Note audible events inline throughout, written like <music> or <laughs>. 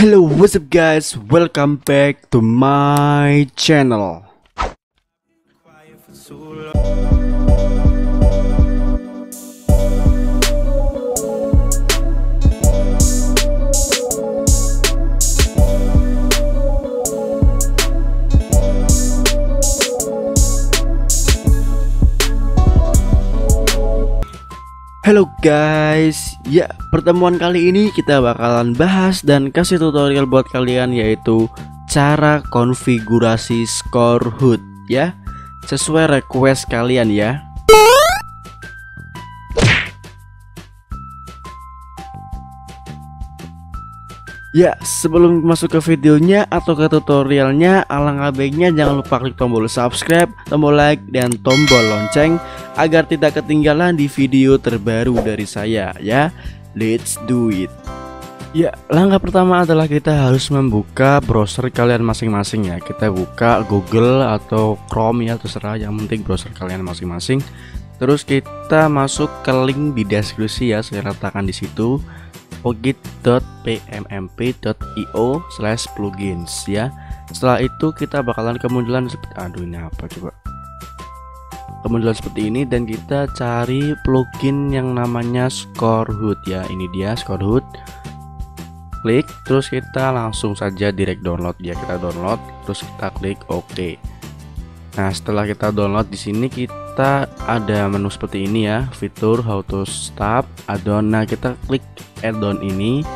Hello, what's up guys? Welcome back to my channel. Halo guys, ya pertemuan kali ini kita bakalan bahas dan kasih tutorial buat kalian yaitu cara konfigurasi score HUD ya sesuai request kalian ya. Ya, sebelum masuk ke videonya atau ke tutorialnya, alangkah baiknya jangan lupa klik tombol subscribe, tombol like, dan tombol lonceng agar tidak ketinggalan di video terbaru dari saya ya. Let's do it. Ya, langkah pertama adalah kita harus membuka browser kalian masing-masing ya. Kita buka Google atau Chrome ya, terserah yang penting browser kalian masing-masing. Terus kita masuk ke link di deskripsi ya, saya letakkan di situ ogit.pmmp.io slash plugins ya. Setelah itu kita bakalan kemunculan seperti aduh ini apa coba? Kemunculan seperti ini dan kita cari plugin yang namanya Scorehood ya. Ini dia Scorehood klik terus kita langsung saja direct download ya. Kita download terus kita klik OK. Nah setelah kita download di sini kita ada menu seperti ini ya fitur how to stop add-on nah kita klik add-on ini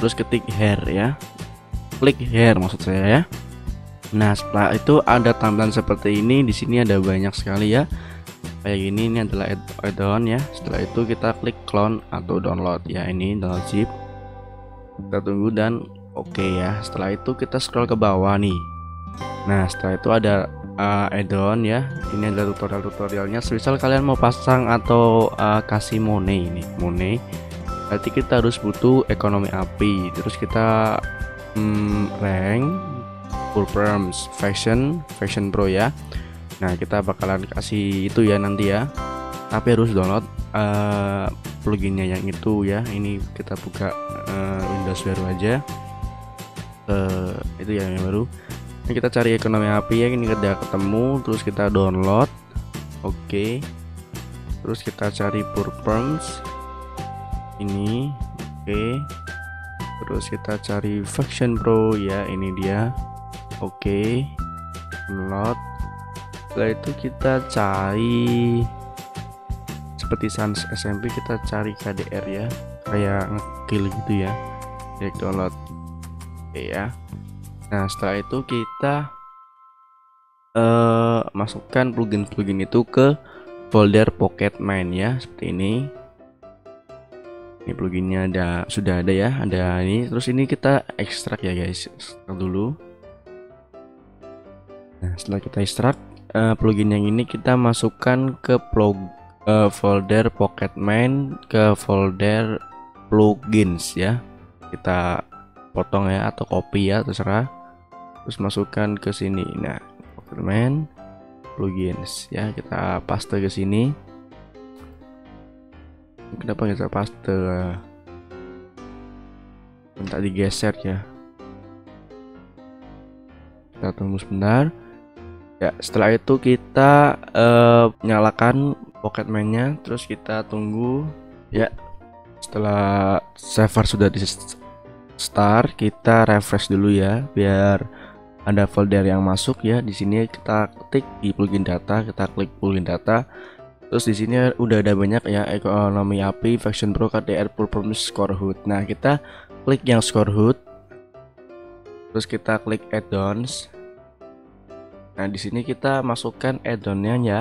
terus ketik hair ya. Klik hair maksud saya ya. Nah setelah itu ada tampilan seperti ini. Di sini ada banyak sekali ya. Kayak gini ini adalah add-on ya. Setelah itu kita klik clone atau download ya. Ini download zip. Kita tunggu dan oke okay ya. Setelah itu kita scroll ke bawah nih. Nah setelah itu ada uh, add-on ya. Ini adalah tutorial-tutorialnya. Misal kalian mau pasang atau uh, kasih money ini. Money. Berarti kita harus butuh ekonomi api. Terus kita hmm, rank full perms fashion fashion pro ya. Nah kita bakalan kasih itu ya nanti ya. Tapi harus download uh, pluginnya yang itu ya. Ini kita buka uh, Windows baru aja. Uh, itu yang baru ini kita cari ekonomi api ya ini udah ketemu terus kita download. Oke. Okay. terus kita cari purperms ini oke. Okay. terus kita cari faction pro ya ini dia. Oke. Okay. download. Setelah itu kita cari seperti Sans SMP kita cari KDR ya. Kayak ngekill gitu ya. Direct download. Oke ya nah setelah itu kita uh, masukkan plugin-plugin itu ke folder Pocket Main ya seperti ini. Ini pluginnya ada sudah ada ya ada ini. Terus ini kita ekstrak ya guys. Ekstrak dulu. Nah setelah kita ekstrak uh, plugin yang ini kita masukkan ke plug uh, folder pocket main ke folder plugins ya. Kita potong ya atau copy ya terserah terus masukkan ke sini. Nah pocket main plugins ya. Kita paste ke sini. Kenapa kita paste? Minta digeser ya. Kita tunggu sebentar. Ya setelah itu kita uh, nyalakan pocket mainnya. Terus kita tunggu ya. Setelah server sudah di start kita refresh dulu ya. Biar ada folder yang masuk ya di sini kita ketik di plugin data kita klik plugin data Terus di sini udah ada banyak ya ekonomi api, faction pro, KDR, performance, score hood. Nah kita klik yang score hood, terus kita klik add-ons. Nah di sini kita masukkan add-onnya ya.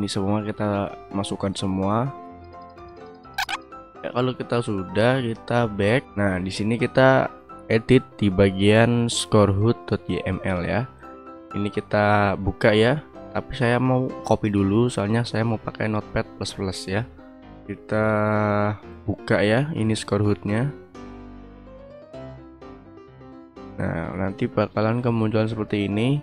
Ini semua kita masukkan semua. Ya, kalau kita sudah kita back. Nah di sini kita edit di bagian scorehood.yml ya. Ini kita buka ya tapi saya mau copy dulu soalnya saya mau pakai notepad plus plus ya. Kita buka ya ini score hoodnya nah nanti bakalan kemunculan seperti ini.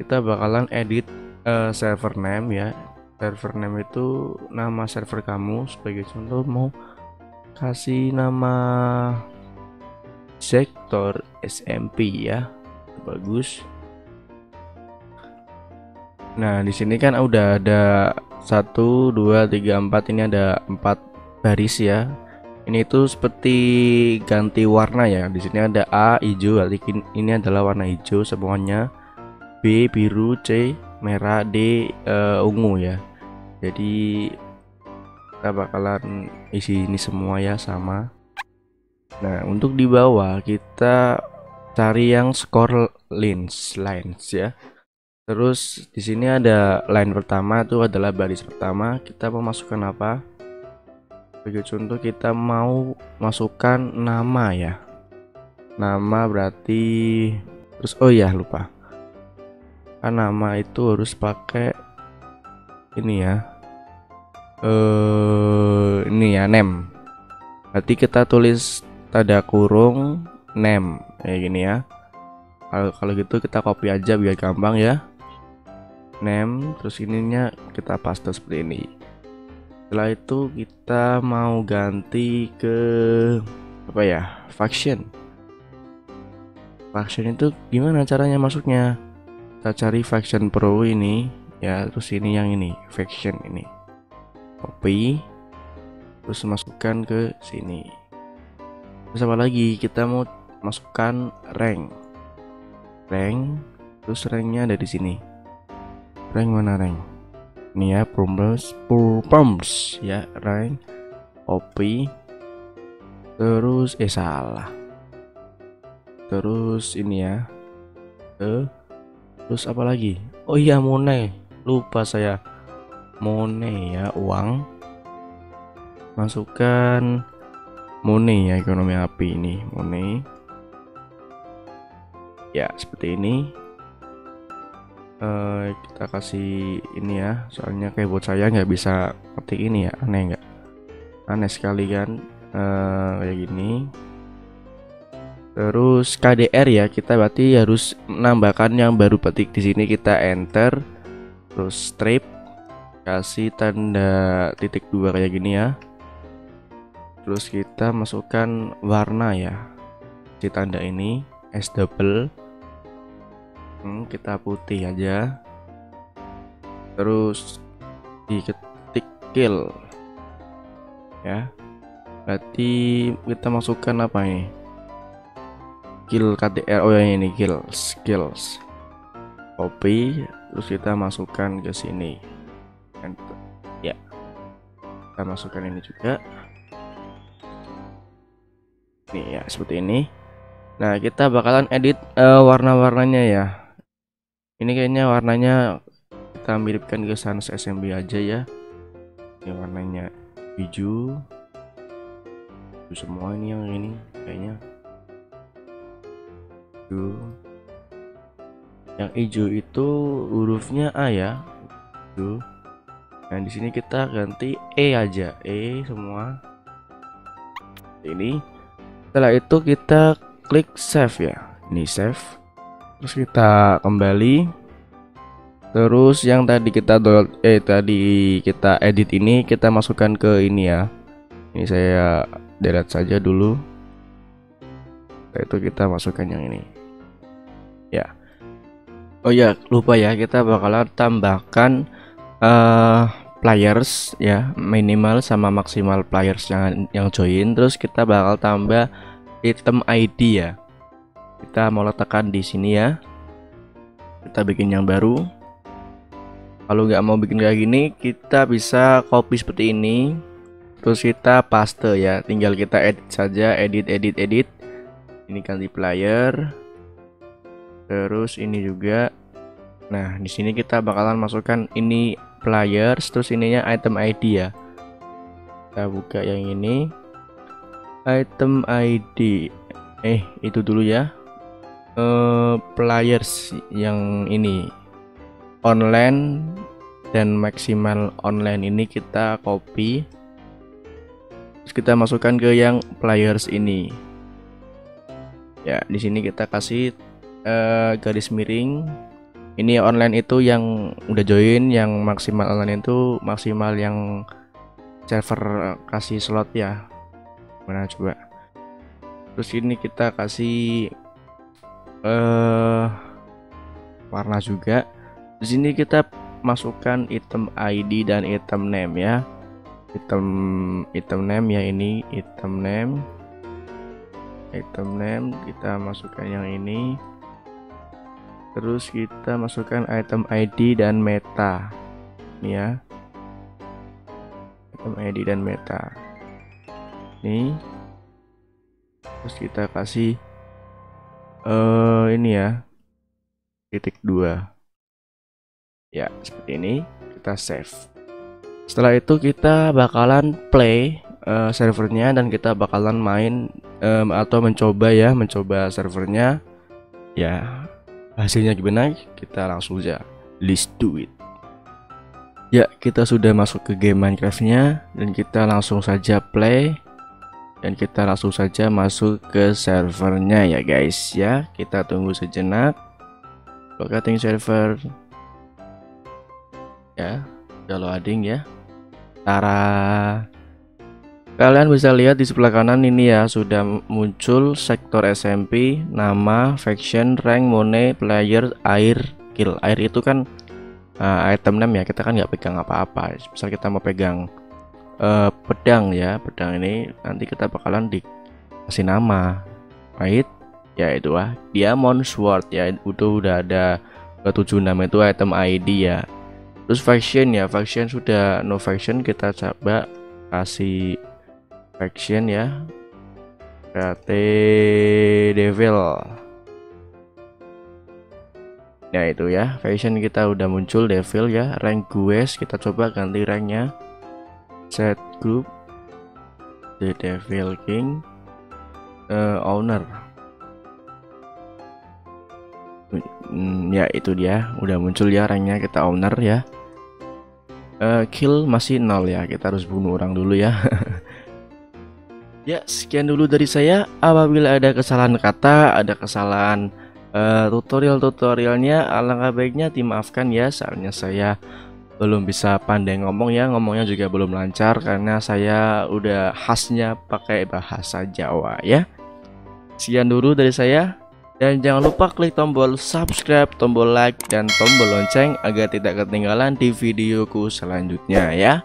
Kita bakalan edit uh, server name ya. Server name itu nama server kamu sebagai contoh mau kasih nama sektor SMP ya. Bagus. Nah di sini kan udah ada satu dua tiga empat. Ini ada empat baris ya. Ini itu seperti ganti warna ya. Di sini ada A hijau. Berarti ini adalah warna hijau semuanya. B biru C merah D uh, ungu ya. Jadi kita bakalan isi ini semua ya sama nah untuk di bawah kita cari yang score lines lines ya. Terus di sini ada line pertama itu adalah baris pertama. Kita mau apa? Sebagai contoh kita mau masukkan nama ya. Nama berarti terus oh ya lupa. Kan nama itu harus pakai ini ya. Eh ini ya name. Berarti kita tulis tanda kurung name kayak gini ya. Kalau kalau gitu kita copy aja biar gampang ya. Name terus ininya kita paste seperti ini. Setelah itu kita mau ganti ke apa ya faction faction itu gimana caranya masuknya? Kita cari faction pro ini ya terus ini yang ini faction ini. Copy terus masukkan ke sini terus apa lagi kita mau masukkan rank. Rank terus ranknya ada di sini. Rank mana rank? Ini ya purpose purpose ya rank op terus eh salah. Terus ini ya eh terus apa lagi? Oh iya money. Lupa saya. Money ya uang. Masukkan money ya ekonomi api ini. Money ya seperti ini. Uh, kita kasih ini ya soalnya kayak buat saya nggak bisa ketik ini ya aneh nggak? Aneh sekali kan uh, kayak gini. Terus KDR ya kita berarti harus menambahkan yang baru petik di sini kita enter terus strip kasih tanda titik dua kayak gini ya terus kita masukkan warna ya. Di tanda ini S double. Hmm, kita putih aja. Terus diketik kill. Ya. Berarti kita masukkan apa ini? Kill KDR oh yang ini kill skills. Copy. Terus kita masukkan ke sini. Enter. Ya. Kita masukkan ini juga nih ya seperti ini. Nah kita bakalan edit uh, warna-warnanya ya. Ini kayaknya warnanya kita miripkan ke Sans SMB aja ya. Ini warnanya hijau. Itu semua ini yang ini kayaknya. Hijau. Yang hijau itu hurufnya A ya. Hijau. Nah di sini kita ganti E aja, E semua. Ini. Setelah itu kita klik save ya. Ini save. Terus kita kembali. Terus yang tadi kita download, eh tadi kita edit ini kita masukkan ke ini ya. Ini saya delete saja dulu. Setelah itu kita masukkan yang ini. Ya. Oh ya, lupa ya kita bakalan tambahkan uh, players ya minimal sama maksimal players yang yang join terus kita bakal tambah item ID ya. Kita mau letakkan di sini ya. Kita bikin yang baru. Kalau nggak mau bikin kayak gini kita bisa copy seperti ini. Terus kita paste ya. Tinggal kita edit saja edit edit edit. Ini ganti player. Terus ini juga. Nah di sini kita bakalan masukkan ini players terus ininya item ID ya. Kita buka yang ini item ID eh itu dulu ya. Uh, players yang ini. Online dan maksimal online ini kita copy. Terus kita masukkan ke yang players ini. Ya di sini kita kasih uh, garis miring. Ini online itu yang udah join yang maksimal online itu maksimal yang server kasih slot ya mana coba? Terus ini kita kasih uh, warna juga. Di sini kita masukkan item ID dan item name ya. Item item name ya ini item name. Item name kita masukkan yang ini. Terus kita masukkan item ID dan meta. Ini ya. Item ID dan meta ini. Terus kita kasih uh, ini ya titik dua. Ya seperti ini kita save. Setelah itu kita bakalan play uh, servernya dan kita bakalan main um, atau mencoba ya mencoba servernya. Ya hasilnya gimana? Kita langsung aja let's do it. Ya kita sudah masuk ke game Minecraftnya dan kita langsung saja play dan kita langsung saja masuk ke servernya ya guys ya. Kita tunggu sejenak. Locating server. Ya udah loading ya. Tara. Kalian bisa lihat di sebelah kanan ini ya sudah muncul sektor SMP nama faction rank money player air kill. Air itu kan uh, item name ya kita kan nggak pegang apa-apa. Misal kita mau pegang uh, pedang ya pedang ini nanti kita bakalan dikasih nama. Right ya itu ah. Diamond sword ya udah udah ada ketujuh nama itu item ID ya. Terus faction ya faction sudah no faction kita coba kasih faction ya. KT devil. Ya itu ya faction kita udah muncul devil ya rank gue kita coba ganti ranknya set group the devil king uh, owner. Hmm, ya itu dia. Udah muncul ya ranknya kita owner ya. Uh, kill masih nol ya. Kita harus bunuh orang dulu ya. <laughs> Ya sekian dulu dari saya. Apabila ada kesalahan kata ada kesalahan uh, tutorial-tutorialnya alangkah baiknya dimaafkan ya. Soalnya saya belum bisa pandai ngomong ya ngomongnya juga belum lancar karena saya udah khasnya pakai bahasa Jawa ya sekian dulu dari saya dan jangan lupa klik tombol subscribe, tombol like, dan tombol lonceng agar tidak ketinggalan di videoku selanjutnya ya.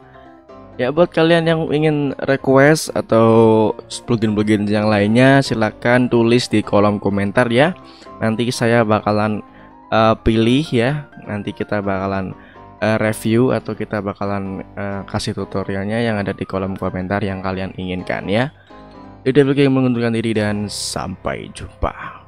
Ya buat kalian yang ingin request atau plugin-plugin yang lainnya silahkan tulis di kolom komentar ya. Nanti saya bakalan uh, pilih ya. Nanti kita bakalan uh, review atau kita bakalan uh, kasih tutorialnya yang ada di kolom komentar yang kalian inginkan ya. Udah yang menguntungkan diri dan sampai jumpa.